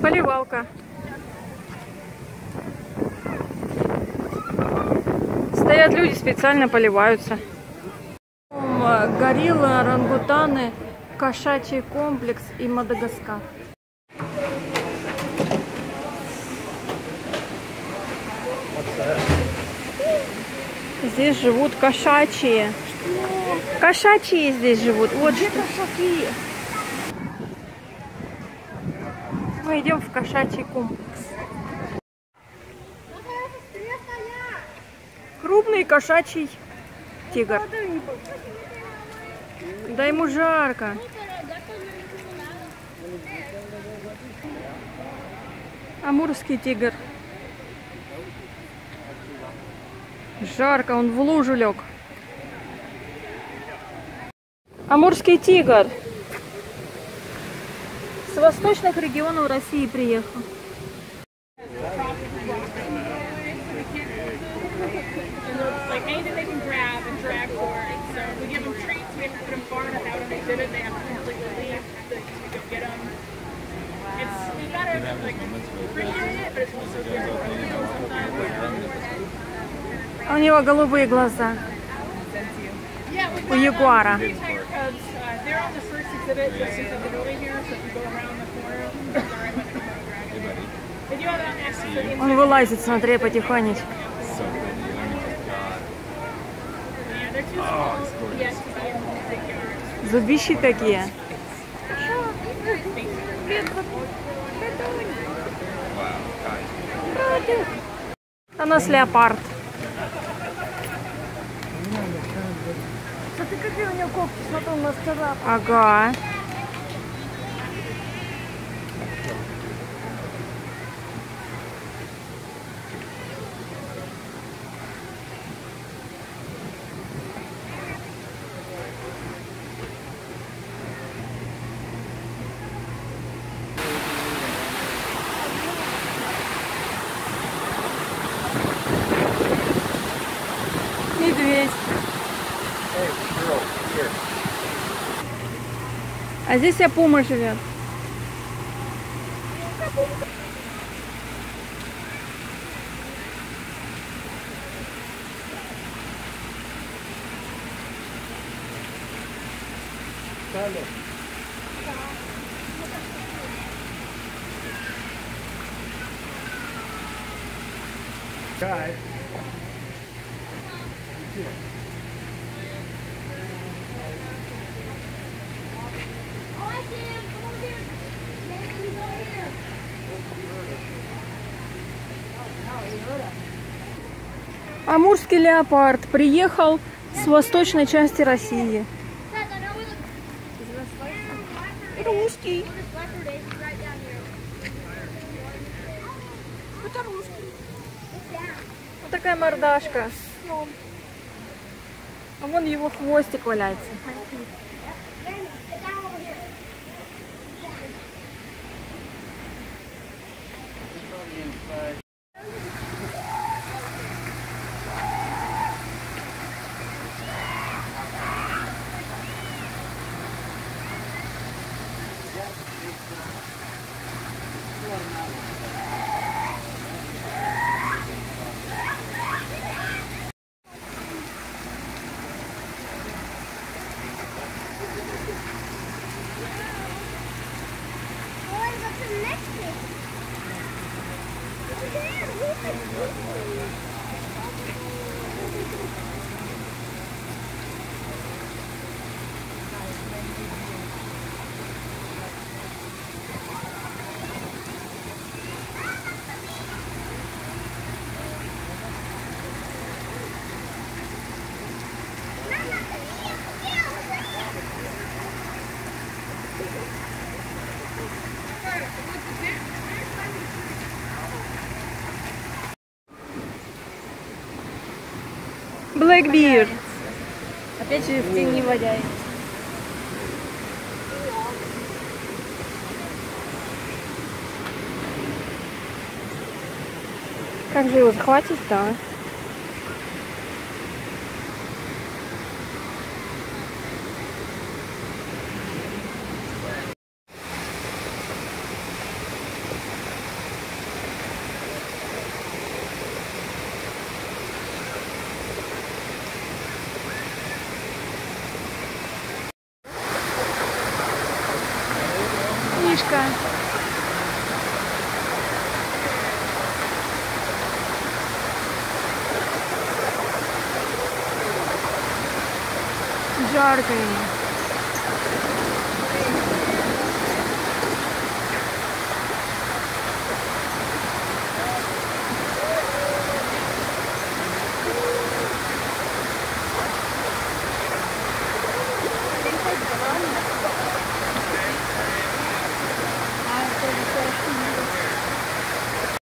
Поливалка. Стоят люди, специально поливаются. М, Горилла, орангутаны, кошачий комплекс и Мадагаскар. Здесь живут кошачьи. Кошачьи здесь живут. Вот что. Мы идем в кошачий комплекс. Крупный кошачий тигр. Да ему жарко. Амурский тигр. Жарко, он в лужу лег. Амурский тигр. С восточных регионов России приехал. А у него голубые глаза. У ягуара. Um. Uh, they're on the first exhibit just in the building here, so if you go around the corner, they're right by the corner dragon. They do have uh, access to the Он вылазит, смотри, потихонечку. So pretty. Oh my god. Yeah, they're too small be in the big yards. Зубищи такие. Wow, guys. А нас леопард. Смотри, какие у него когти, смотри, он нас царапает. Ага. А здесь я пума живет. Guy. Амурский леопард приехал с восточной части России. Русский. Это русский. Вот такая мордашка. А вон его хвостик валяется. inside Oh, my God. Блэкбир. Опять же в тени валяет. Как же его захватить-то? а? Да. Жарко ему.